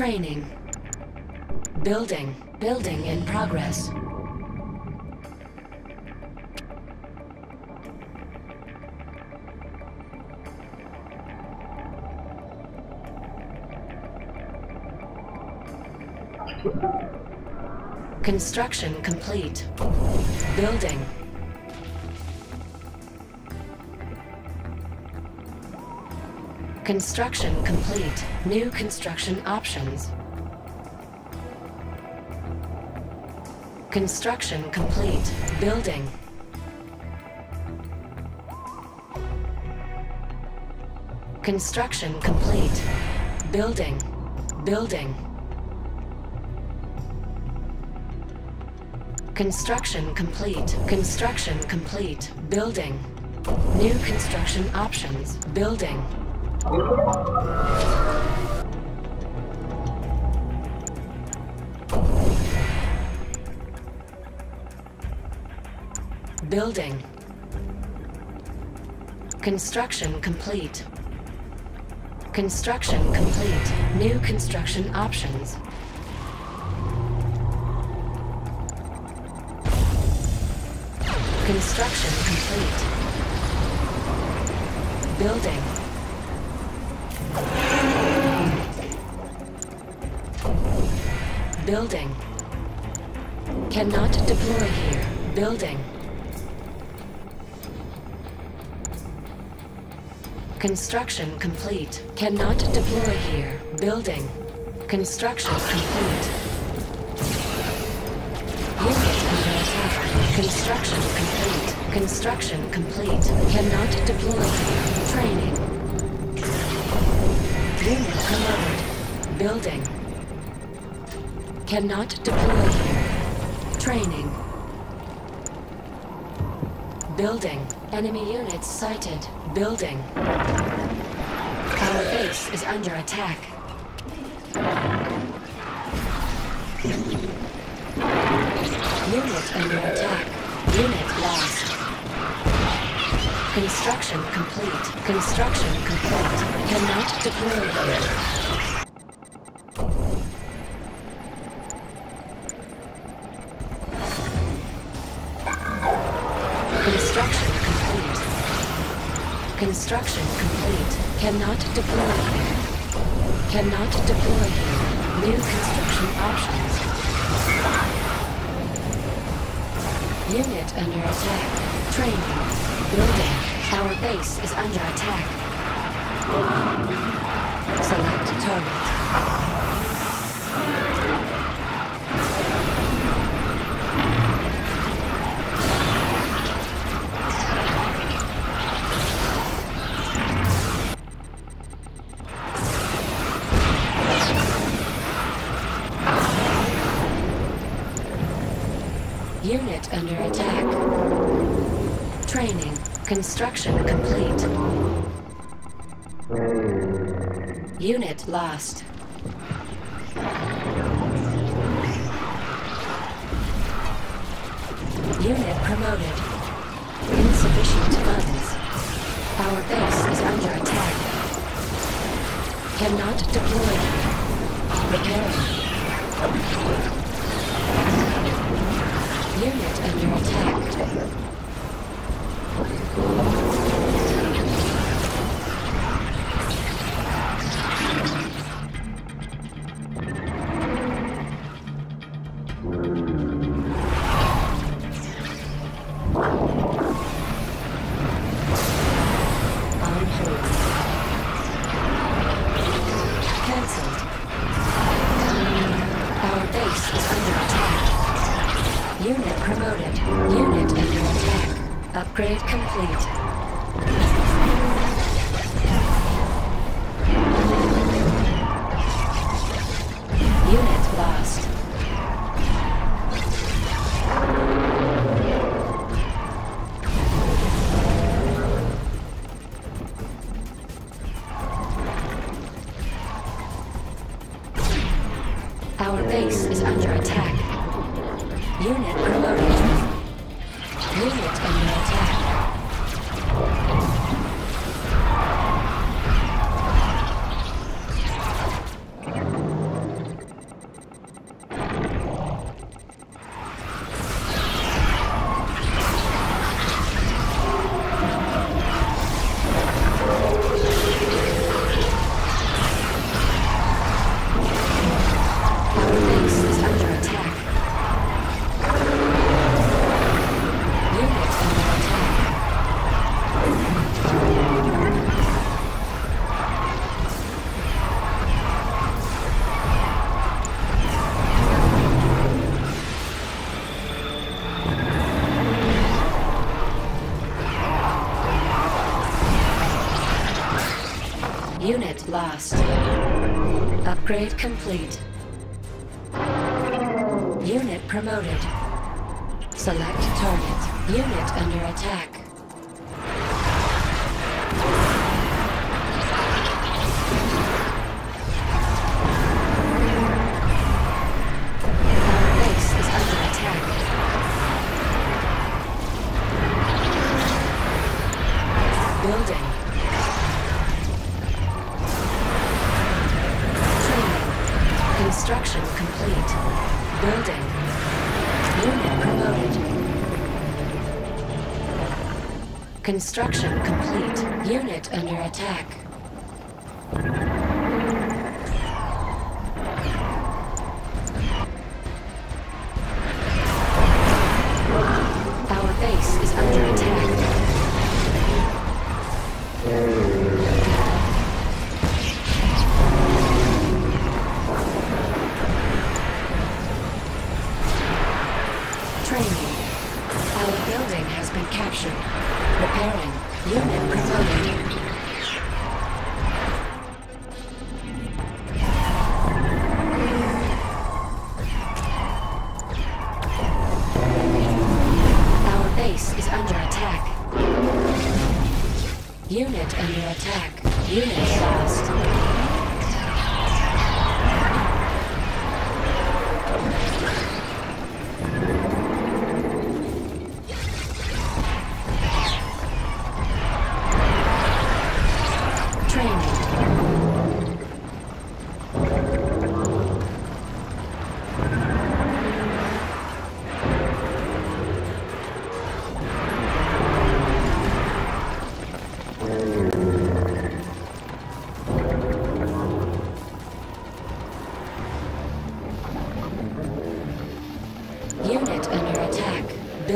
Training. Building. Building in progress. Construction complete. Building. Construction complete. New construction options. Construction complete. Building. Construction complete. Building. Building. Construction complete. Construction complete. Building. New construction options. Building. Building. Construction complete. Construction complete. New construction options. Construction complete. Building. Building. Cannot deploy here. Building. Construction complete. Cannot deploy here. Building. Construction complete. Construction complete. Construction complete. Cannot deploy. Training. Unit promoted. Building. Cannot deploy here. Training. Building. Enemy units sighted. Building. Our base is under attack. Unit under attack. Unit lost. Construction complete. Construction complete. Cannot deploy here. Construction complete. Cannot deploy here. Cannot deploy here. New construction options. Unit under attack. Training. Building. Our base is under attack. Select target. Unit under attack. Training. Construction complete. Unit lost. Unit promoted. Insufficient funds. Our base is under attack. Cannot deploy. Upgrade complete. Upgrade complete. Unit promoted. Select target. Unit under attack. Construction complete. Unit under attack. Our base is under attack. Training. Our building has been captured. Repairing. Unit promoted.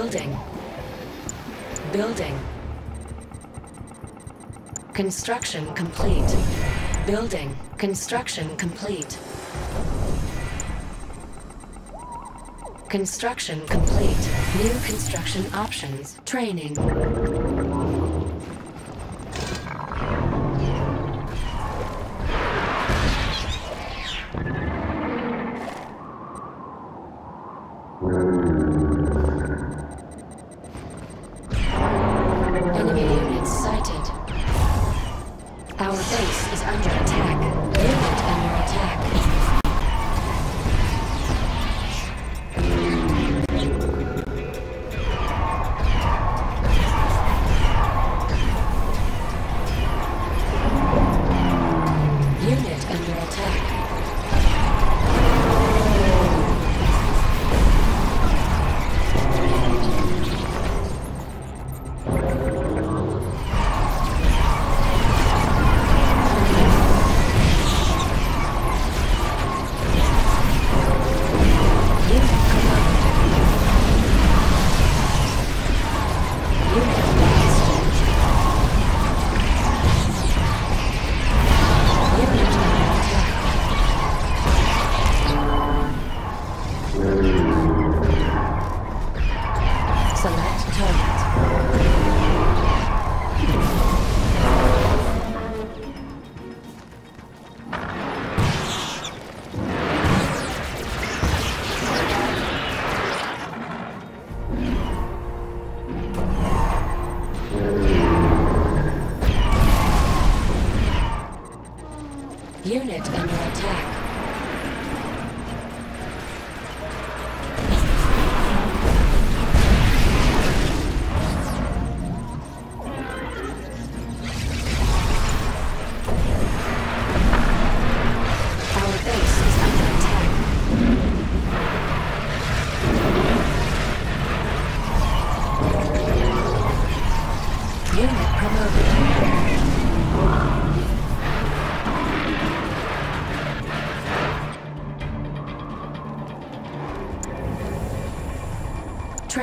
Building. Building. Construction complete. Building. Construction complete. Construction complete. New construction options. Training.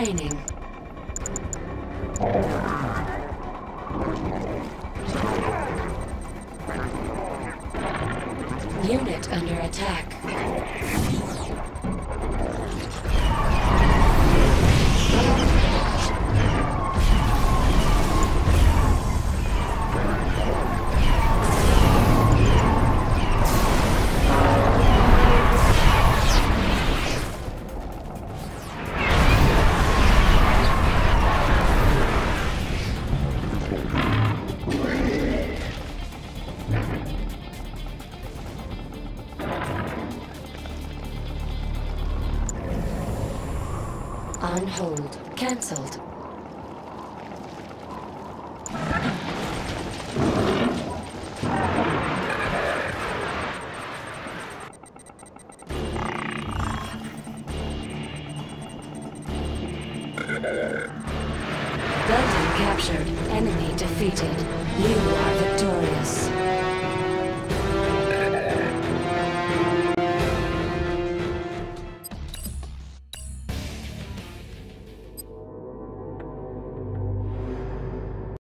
Training. On hold. Cancelled. Delta captured. Enemy defeated. You are victorious.